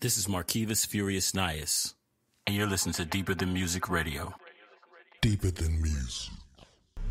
This is Marquivus Furyus Nias, and you're listening to Deeper Than Music Radio. Deeper than music.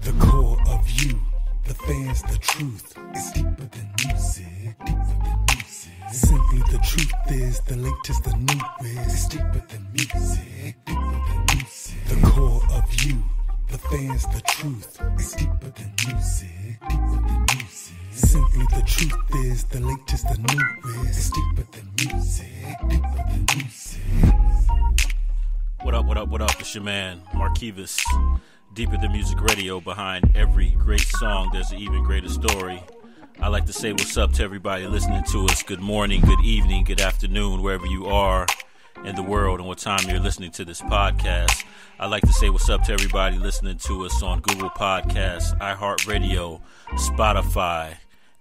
The core of you, the fans, the truth is deeper than music. Deeper than music. Simply the truth is the latest, the newest. It's deeper than music. Deeper than music. The core of you, the fans, the truth is deeper than music. Deeper than music. Simply the truth is the latest, the newest. It's deeper than music. Deeper than music. What up, what up, what up? It's your man, Marquivus. Deeper Than Music Radio. Behind every great song, there's an even greater story. I like to say what's up to everybody listening to us. Good morning, good evening, good afternoon, wherever you are in the world and what time you're listening to this podcast. I'd like to say what's up to everybody listening to us on Google Podcasts, iHeartRadio, Spotify,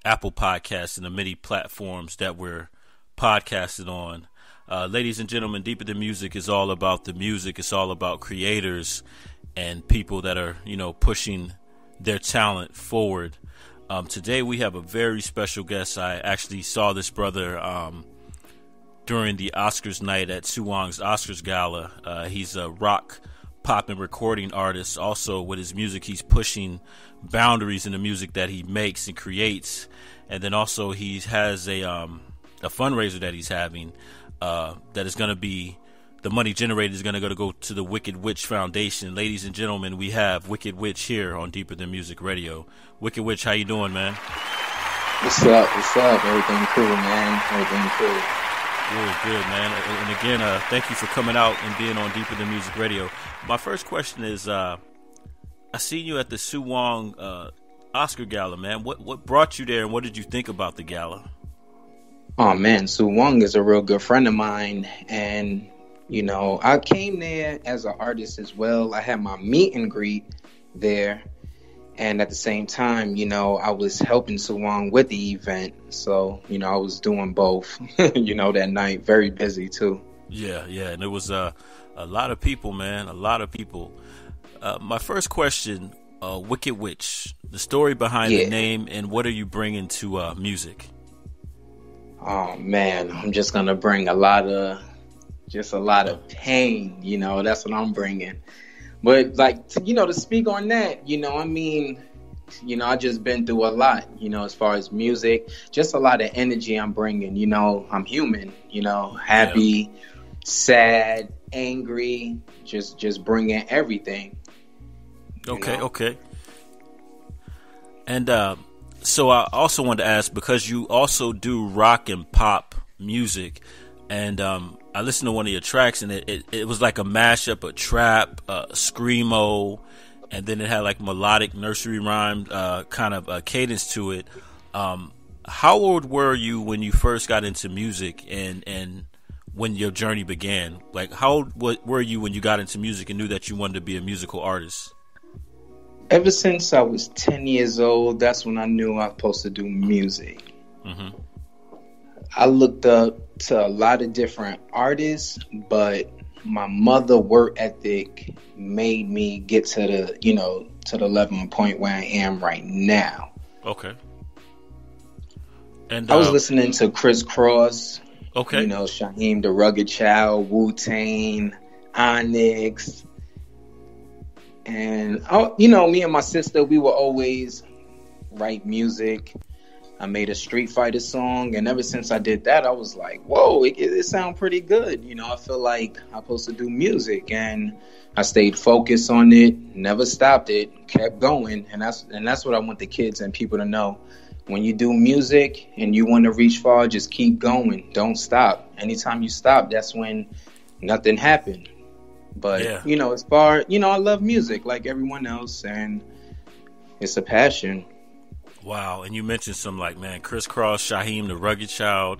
Apple Podcasts, and the many platforms that we're podcasted on. Uh, ladies and gentlemen, Deeper Than Music is all about the music. It's all about creators and people that are, you know, pushing their talent forward. Um, today we have a very special guest. I actually saw this brother um, during the Oscars night at Sue Wong's Oscars Gala. Uh, he's a rock, pop, and recording artist. Also, with his music, he's pushing boundaries in the music that he makes and creates. And then also, he has a um, a fundraiser that he's having uh, that is going to be the money generated is going to go to go to the Wicked Witch Foundation. Ladies and gentlemen, we have Wicked Witch here on Deeper Than Music Radio. Wicked Witch, how you doing, man? What's up? What's up? Everything cool, man. Everything cool. Good, good, man. And again, uh, thank you for coming out and being on Deeper Than Music Radio. My first question is, uh, I seen you at the Sue Wong uh, Oscar Gala, man. What what brought you there, and what did you think about the gala? Oh man, Sue Wong is a real good friend of mine, and you know I came there as an artist as well. I had my meet and greet there, and at the same time, you know, I was helping Sue Wong with the event. So you know, I was doing both. you know, that night, very busy too. Yeah, yeah, and it was uh, a lot of people, man, a lot of people. Uh, my first question, uh, Wicked Witch, the story behind Yeah. the name, and what are you bringing to uh, music? Oh man, I'm just gonna bring a lot of, just a lot of pain. You know, that's what I'm bringing. But like, to, you know, to speak on that, you know, I mean, you know, I just been through a lot. You know, as far as music, just a lot of energy I'm bringing. You know, I'm human. You know, happy, sad, angry, just just bringing everything. Okay, know? okay. And uh, so I also wanted to ask because you also do rock and pop music, and um, I listened to one of your tracks, and it, it, it was like a mashup of trap, uh, screamo, and then it had like melodic nursery rhyme uh, kind of uh, cadence to it. Um, how old were you when you first got into music, and and when your journey began? Like, how old were you when you got into music and knew that you wanted to be a musical artist? Ever since I was 10 years old, that's when I knew I was supposed to do music. hmm I looked up to a lot of different artists, but my mother work ethic made me get to the, you know, to the level point where I am right now. Okay. And I was uh, listening to Kris Kross, okay. you know, Shyheim the Rugged Child, Wu Tang, Onyx. And, oh, you know, me and my sister, we were always write music. I made a Street Fighter song, and ever since I did that, I was like, "Whoa, it, it, sounds pretty good." You know, I feel like I'm supposed to do music, and I stayed focused on it, never stopped it, kept going, and that's and that's what I want the kids and people to know. When you do music and you want to reach far, just keep going, don't stop. Anytime you stop, that's when nothing happened. But Yeah. you know, as far you know, I love music like everyone else, and it's a passion. Wow. And you mentioned some like man, Kris Kross, Shyheim, the Rugged Child.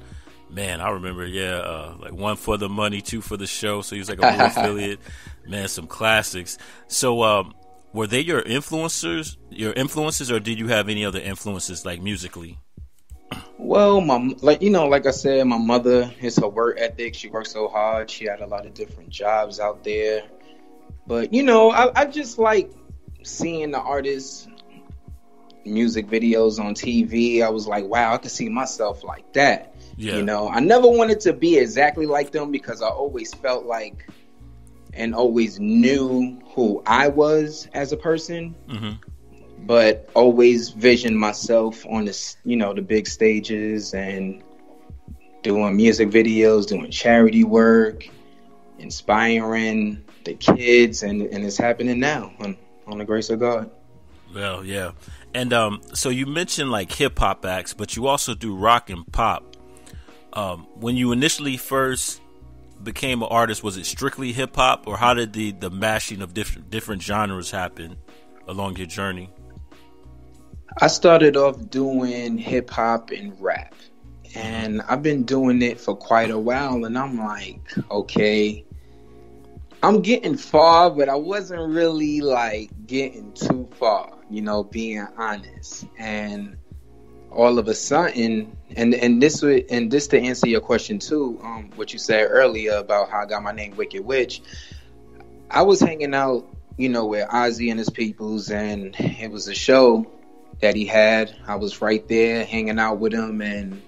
Man, I remember. Yeah, uh, like one for the money, two for the show. So he was like a real affiliate. Man, some classics. So, um, were they your influencers, your influences, or did you have any other influences like musically? Well, my like you know, like I said, my mother is her work ethic. She worked so hard. She had a lot of different jobs out there. But you know, I, I just like seeing the artists' music videos on TV. I was like, wow, I could see myself like that. Yeah. You know, I never wanted to be exactly like them because I always felt like and always knew who I was as a person. Mm-hmm. But always visioned myself on the you know the big stages and doing music videos, doing charity work, inspiring the kids, and and it's happening now on on the grace of God. Well, yeah, and um, so you mentioned like hip hop acts, but you also do rock and pop. Um, when you initially first became an artist, was it strictly hip hop, or how did the the mashing of different different genres happen along your journey? I started off doing hip hop and rap, and I've been doing it for quite a while, and I'm like, okay, I'm getting far, but I wasn't really like getting too far, you know, being honest. And all of a sudden, and and this would and this to answer your question too, um, what you said earlier about how I got my name Wicked Witch. I was hanging out, you know, with Ozzy and his peoples, and it was a show that he had. I was right there hanging out with him, and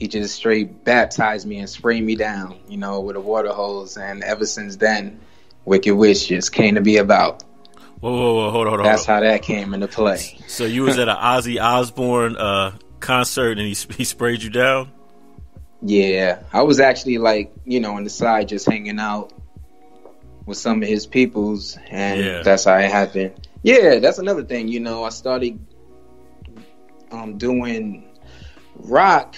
he just straight baptized me and sprayed me down, you know, with a water hose. And ever since then, Wicked Witch just came to be about. Whoa, whoa, whoa, hold on, hold on. That's how that came into play. So you was at an Ozzy Osbourne uh, concert and he he sprayed you down. Yeah, I was actually like you know on the side just hanging out with some of his peoples, and yeah. that's how it happened. Yeah, that's another thing. You know, I started um, doing rock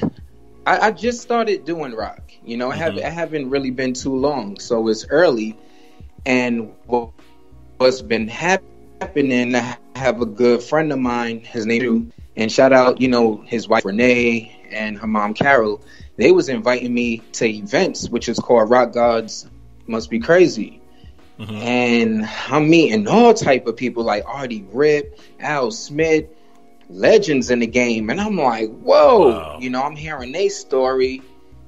I, I just started doing rock. You know, I mm-hmm. have I haven't really been too long, so it's early. And what's been happening? I have a good friend of mine. His name and shout out, you know, his wife Renee and her mom Carol. They was inviting me to events, which is called Rock Gods Must Be Crazy. Mm-hmm. And I'm meeting all type of people like Artie Rip, Al Smith, legends in the game. And I'm like, whoa, wow. you know, I'm hearing their story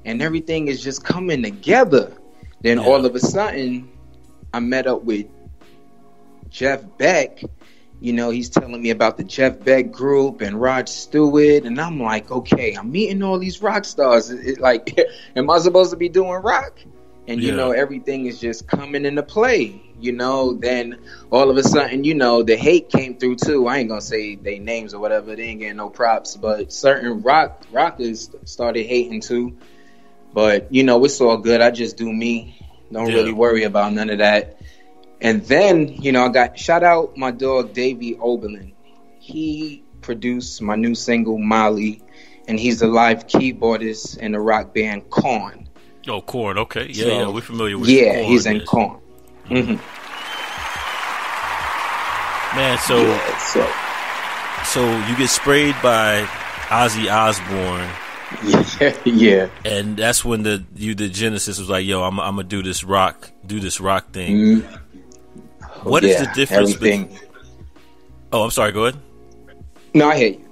and everything is just coming together. Then yeah. all of a sudden, I met up with Jeff Beck. You know, he's telling me about the Jeff Beck group and Rod Stewart. And I'm like, okay, I'm meeting all these rock stars. It, it, like, am I supposed to be doing rock? And, yeah. you know, everything is just coming into play you know, then all of a sudden, you know, the hate came through too. I ain't gonna say they names or whatever, they ain't getting no props, but certain rock rockers started hating too. But you know, it's all good. I just do me. Don't yeah. really worry about none of that. And then, you know, I got shout out my dog Davey Oberlin. He produced my new single Molly, and he's a live keyboardist in the rock band Korn. Oh, Korn. Okay, yeah, so, yeah, we're familiar with. Yeah, Korn, he's in Korn. Mm-hmm. Man, so, yeah, so so you get sprayed by Ozzy Osbourne. Yeah, yeah. And that's when the you the Genesis was like, "Yo, I'm, I'm gonna do this rock, do this rock thing." Mm. What yeah, is the difference? Be- oh, I'm sorry. Go ahead. No, I hear you.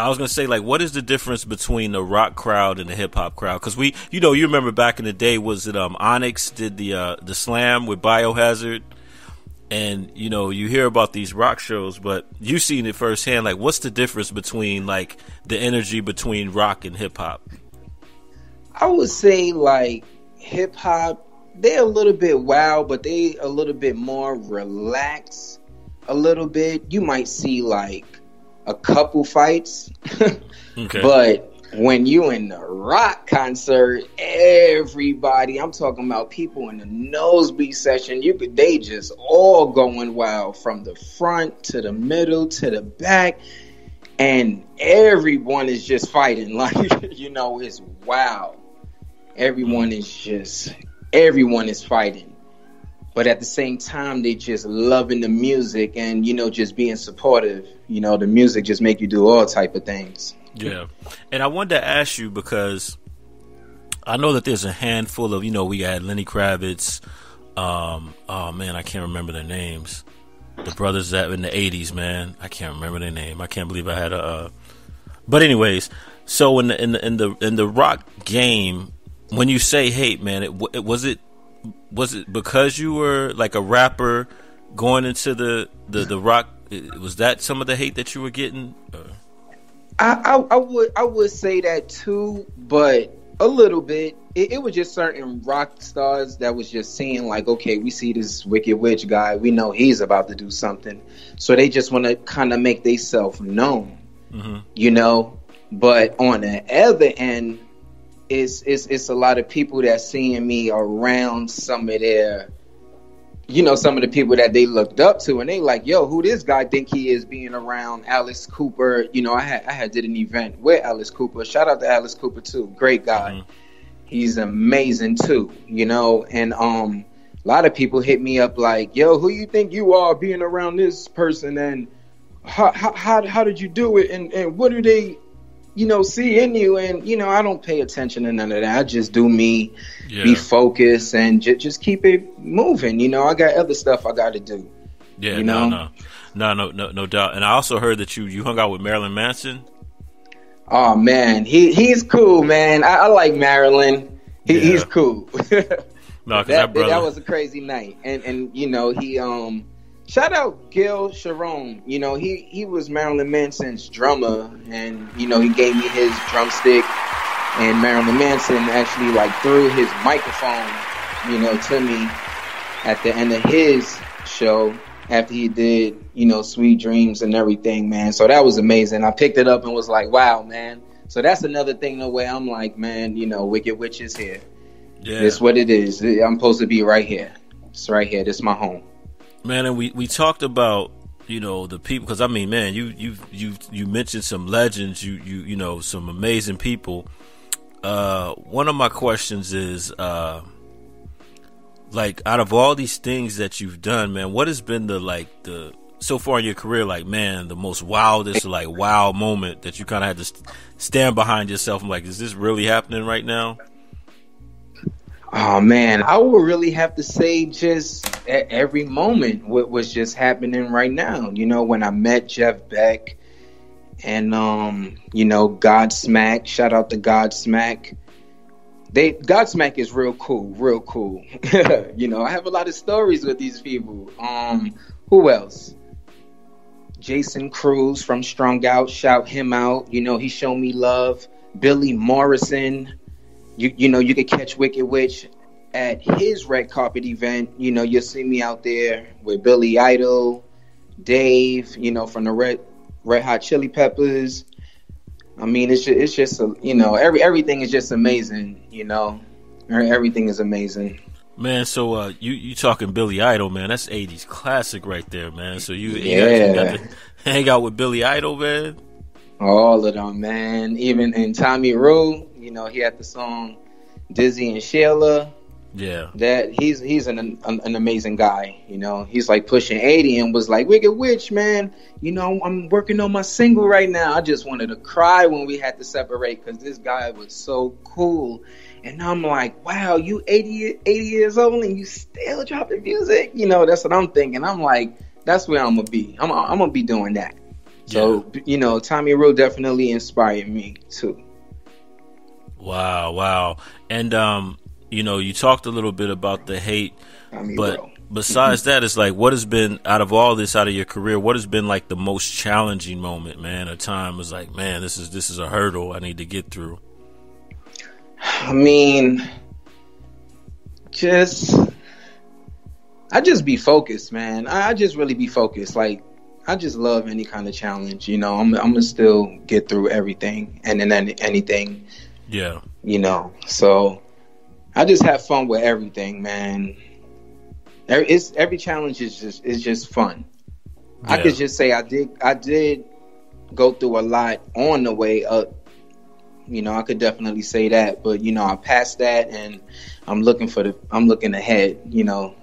I was gonna say, like, what is the difference between the rock crowd and the hip hop crowd? Because we, you know, you remember back in the day, was it um Onyx did the uh, the slam with Biohazard, and you know, you hear about these rock shows, but you've seen it firsthand. Like, what's the difference between like the energy between rock and hip hop? I would say like hip hop, they're a little bit wild, but they a little bit more relaxed. A little bit, you might see like a couple fights. okay. But when you in the rock concert, everybody, I'm talking about people in the nosebleed section, you could they just all going wild from the front to the middle to the back. And everyone is just fighting. Like, you know, it's wow. Everyone mm. is just everyone is fighting but at the same time they just loving the music and you know just being supportive. You know the music just make you do all type of things. Yeah. And i wanted to ask you because i know that there's a handful of you know we had lenny kravitz um oh man i can't remember their names. The brothers that in the 80s man. I can't remember their name. I can't believe i had a uh... but anyways so in the in the in the in the rock game when you say hate man it, it was it was it because you were like a rapper going into the the, the rock? Was that some of the hate that you were getting? I, I, I would I would say that too, but a little bit. It, it, was just certain rock stars that was just seeing like, okay, we see this Wicked Witch guy, we know he's about to do something, so they just want to kind of make themselves known, mm-hmm. you know. But on the other end, it's it's it's a lot of people that seeing me around some of their you know, some of the people that they looked up to, and they like, yo, who this guy think he is being around Alice Cooper? You know, I had I had did an event with Alice Cooper. Shout out to Alice Cooper too, great guy. Mm-hmm. He's amazing too, you know. And um, a lot of people hit me up like, yo, who you think you are being around this person, and how how how, how did you do it, and and what do they you know, see in you. And, you know, I don't pay attention to none of that. I just do me, yeah. be focused, and j- just keep it moving. You know, I got other stuff I got to do. Yeah, you know? no, no, no, no, no doubt. And I also heard that you you hung out with Marilyn Manson. Oh man, he he's cool, man. I, I like Marilyn. He, yeah. He's cool. no, that, that, brother... that was a crazy night, and and you know he um shout out Gil Sharone. You know, he he was Marilyn Manson's drummer, and you know he gave me his drumstick, and Marilyn Manson actually like threw his microphone, you know, to me at the end of his show after he did, you know, Sweet Dreams and everything, man. So that was amazing. I picked it up and was like, wow, man. So that's another thing the way I'm like, man, you know, Wicked Witch is here. Yeah. It's what it is. I'm supposed to be right here. It's right here. This is my home. Man, and we we talked about you know the people because I mean, man, you you you you mentioned some legends, you you you know some amazing people. Uh, one of my questions is, uh, like, out of all these things that you've done, man, what has been the like the so far in your career, like, man, the most wildest, like, wow moment that you kind of had to st- stand behind yourself? I'm like, is this really happening right now? Oh man, I would really have to say just every moment what was just happening right now. You know, when I met Jeff Beck and um, you know, Godsmack, shout out to Godsmack. They Godsmack is real cool, real cool. you know, I have a lot of stories with these people. Um, who else? Jason Cruz from Strung Out, shout him out. You know, he showed me love. Billy Morrison, you you know you could catch Wicked Witch at his red carpet event. You know you'll see me out there with Billy Idol, Dave. You know from the Red Red Hot Chili Peppers. I mean it's just, it's just a, you know every everything is just amazing. You know everything is amazing. Man, so uh, you you talking Billy Idol, man? That's '80s classic right there, man. So you, yeah. you got to hang out with Billy Idol, man. All of them, man. Even in Tommy Roe, you know, he had the song Dizzy and Sheila. Yeah. That he's he's an, an, an amazing guy, you know. He's like pushing 80 and was like, "Wicked Witch, man, you know, I'm working on my single right now." I just wanted to cry when we had to separate cuz this guy was so cool. And I'm like, "Wow, you 80 80 years old and you still dropping music?" You know, that's what I'm thinking. I'm like, that's where I'm to be. I'm I'm to be doing that. So, yeah. you know, Tommy Roe definitely inspired me too. Wow, wow. And um, you know, you talked a little bit about the hate, but bro. besides that, it's like what has been out of all this out of your career, what has been like the most challenging moment, man? A time was like, man, this is this is a hurdle I need to get through. I mean, just I just be focused, man. I, just really be focused. Like I just love any kind of challenge. You know, I'm I'm gonna still get through everything and then anything yeah. You know, so I just have fun with everything, man. It's every challenge is just is just fun. Yeah. I could just say I did I did go through a lot on the way up. You know, I could definitely say that, but you know, I passed that and I'm looking for the I'm looking ahead, you know.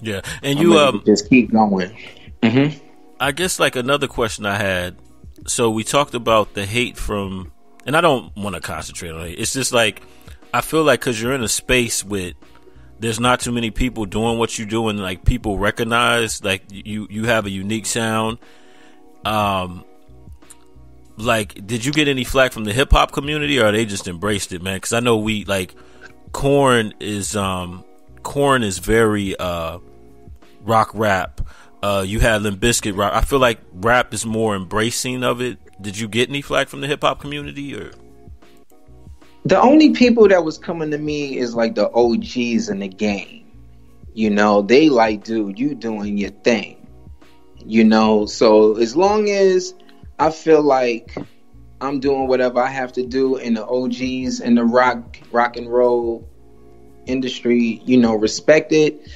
Yeah. And you um just keep going. hmm I guess like another question I had so we talked about the hate from and I don't want to concentrate on it. It's just like I feel like because you're in a space with there's not too many people doing what you do, and like people recognize like you you have a unique sound. Um, like, did you get any flack from the hip hop community, or they just embraced it, man? Because I know we like Korn is um Korn is very uh rock rap. Uh, you had Limp Bizkit. I feel like rap is more embracing of it did you get any flack from the hip hop community or? The only people that was coming to me is like the OGs in the game. You know, they like, dude, you doing your thing. You know, so as long as I feel like I'm doing whatever I have to do and the OGs in the rock rock and roll industry, you know, respect it,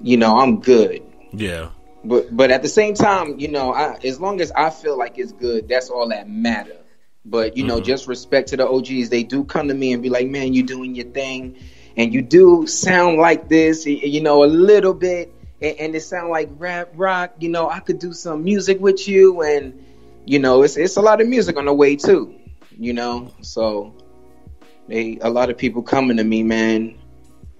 you know, I'm good. Yeah. But but at the same time, you know, I, as long as I feel like it's good, that's all that matter. But you know, Mhm. just respect to the OGs. They do come to me and be like, "Man, you're doing your thing, and you do sound like this, you know, a little bit, and, and it sound like rap rock. You know, I could do some music with you, and you know, it's it's a lot of music on the way too. You know, so they a lot of people coming to me, man,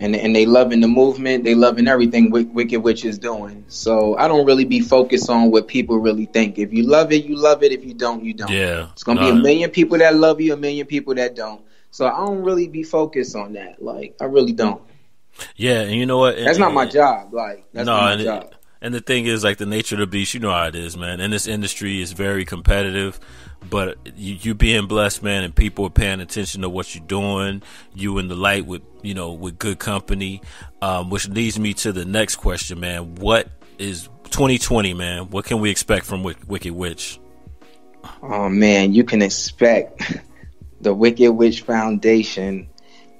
and and they loving the movement. They loving everything Wick- Wicked Witch is doing. So I don't really be focused on what people really think. If you love it, you love it. If you don't, you don't. Yeah. It's gonna be a million people that love you, a million people that don't. So I don't really be focused on that. Like I really don't. Yeah, and you know what? That's not my job. Like that's no, not my job. it, and the thing is, like the nature of the beast, you know how it is, man. And this industry is very competitive, but you, you being blessed, man, and people are paying attention to what you're doing. You in the light with, you know, with good company, um, which leads me to the next question, man. What is 2020, man? What can we expect from Wick- Wicked Witch? Oh man, you can expect the Wicked Witch Foundation,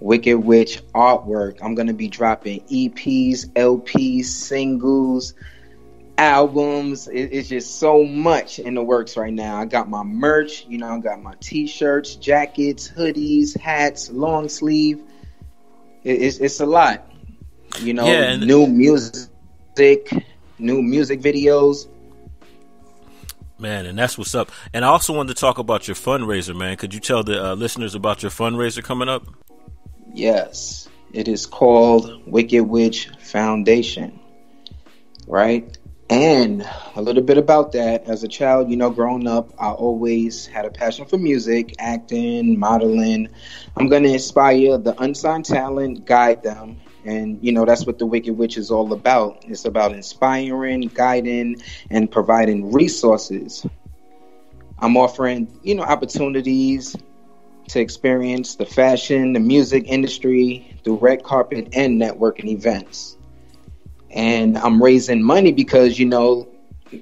Wicked Witch artwork. I'm gonna be dropping EPs, LPs, singles, albums. It, it's just so much in the works right now. I got my merch, you know, I got my t-shirts, jackets, hoodies, hats, long sleeve. It, it's it's a lot. You know, Yeah, and- new music, new music videos. Man, and that's what's up. And I also wanted to talk about your fundraiser, man. Could you tell the uh, listeners about your fundraiser coming up? Yes, it is called Wicked Witch Foundation, right? And a little bit about that. As a child, you know, growing up, I always had a passion for music, acting, modeling. I'm going to inspire the unsigned talent, guide them. And, you know, that's what the Wicked Witch is all about. It's about inspiring, guiding, and providing resources. I'm offering, you know, opportunities to experience the fashion, the music industry through red carpet and networking events. And I'm raising money because, you know,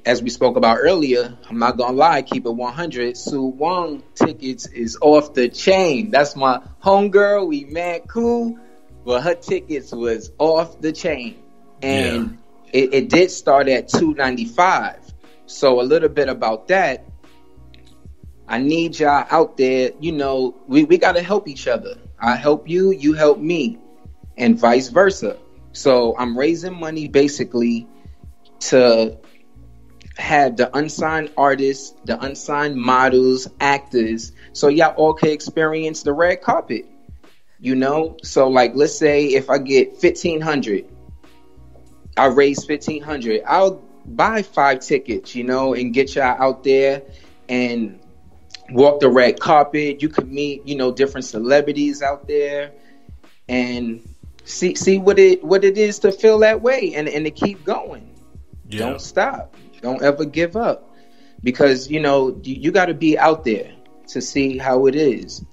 as we spoke about earlier, I'm not gonna lie, keep it 100. Sue Wong tickets is off the chain. That's my homegirl. We mad cool, but her tickets was off the chain, and it, it did start at 295. So a little bit about that. I need y'all out there. You know, we, we got to help each other. I help you, you help me, and vice versa. So I'm raising money basically to have the unsigned artists, the unsigned models, actors, so y'all all can experience the red carpet. You know, so like let's say if I get fifteen hundred, I raise fifteen hundred. I'll buy five tickets, you know, and get y'all out there and walk the red carpet. You could meet, you know, different celebrities out there and see see what it what it is to feel that way and, and to keep going. Yeah. Don't stop. Don't ever give up. Because, you know, you, you gotta be out there to see how it is.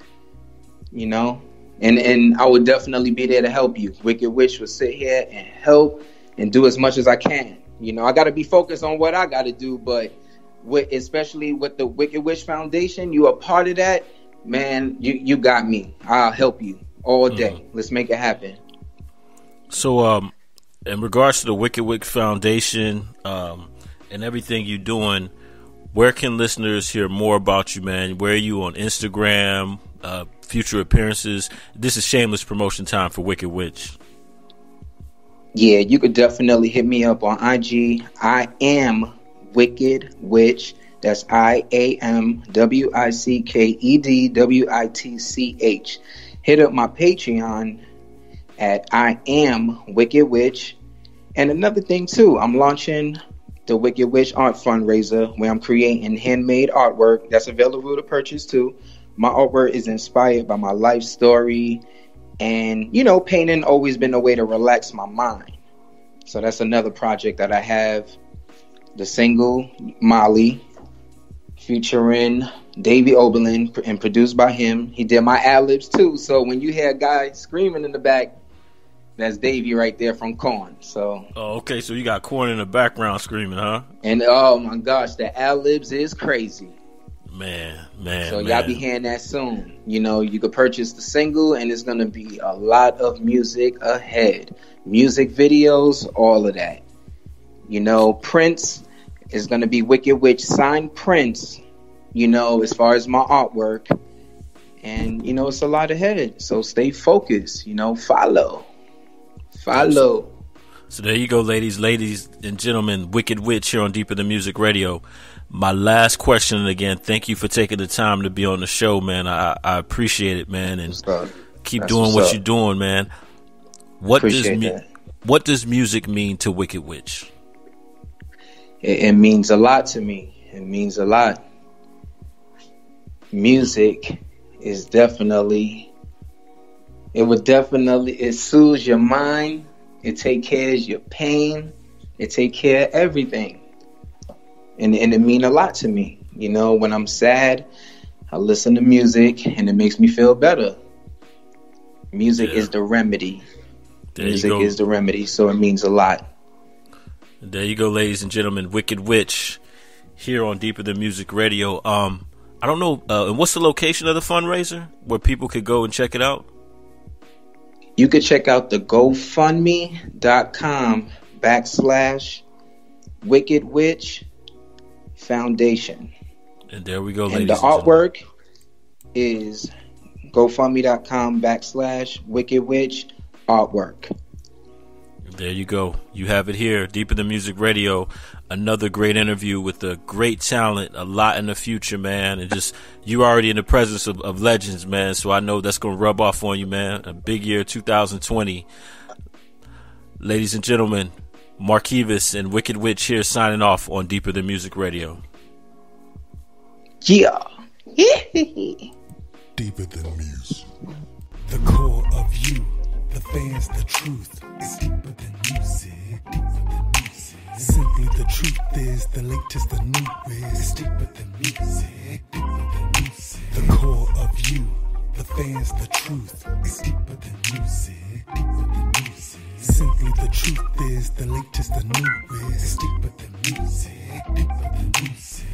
You know? And and I would definitely be there to help you. Wicked Witch will sit here and help and do as much as I can. You know, I gotta be focused on what I gotta do, but with especially with the Wicked Witch Foundation, you are part of that, man, you, you got me. I'll help you all day. Let's make it happen. So, um, in regards to the Wicked Wick Foundation um, and everything you're doing, where can listeners hear more about you, man? Where are you on Instagram? Uh, future appearances. This is shameless promotion time for Wicked Witch. Yeah, you could definitely hit me up on IG. I am Wicked Witch. That's I A M W I C K E D W I T C H. Hit up my Patreon at I am Wicked Witch. And another thing too, I'm launching the Wicked Witch Art Fundraiser where I'm creating handmade artwork that's available to purchase too. My artwork is inspired by my life story, and you know, painting always been a way to relax my mind. So that's another project that I have. The single Molly featuring Davey Oberlin and produced by him. He did my ad libs too. So when you hear a guy screaming in the back, that's Davey right there from Korn. So Oh, okay. So you got Korn in the background screaming, huh? and oh my gosh, the ad libs is crazy. Man, man. So man. y'all be hearing that soon. You know, you could purchase the single, and it's gonna be a lot of music ahead, music videos, all of that. You know, Prince is gonna be Wicked Witch signed Prince. You know, as far as my artwork, and you know, it's a lot ahead. So stay focused. You know, follow, follow. So there you go, ladies, ladies and gentlemen. Wicked Witch here on Deeper Than Music Radio. My last question, again, thank you for taking the time to be on the show, man. I, I appreciate it, man, and keep That's doing what up. you're doing, man. What does mu- what does music mean to Wicked Witch? It, it means a lot to me. It means a lot. Music is definitely it would definitely it soothes your mind, it take care of your pain, it take care of everything. And and it mean a lot to me. You know, when I'm sad, I listen to music and it makes me feel better. Music Yeah. is the remedy. There music is the remedy, so it means a lot. There you go, ladies and gentlemen. Wicked Witch here on Deeper Than Music Radio. Um, I don't know. Uh, and what's the location of the fundraiser where people could go and check it out? You could check out the GoFundMe.com backslash Wicked Witch Foundation. And there we go, And ladies. the and artwork is GoFundMe.com backslash Wicked Witch Artwork. There you go. You have it here. Deeper Than Music Radio. Another great interview with a great talent, a lot in the future, man. And just, you are already in the presence of, of legends, man. So I know that's going to rub off on you, man. A big year 2020. Ladies and gentlemen, Marquivus and Wicked Witch here signing off on Deeper Than Music Radio. Yeah. Deeper than music. The core of you, the fans, the truth is deeper than music. Deeper than music. Simply the truth is the latest, the newest. It's deeper than music. Deeper than music. The core of you, the fans, the truth is deeper than music. Deeper than music. Simply the truth is the latest, the newest. It's deeper than music. Deeper than music.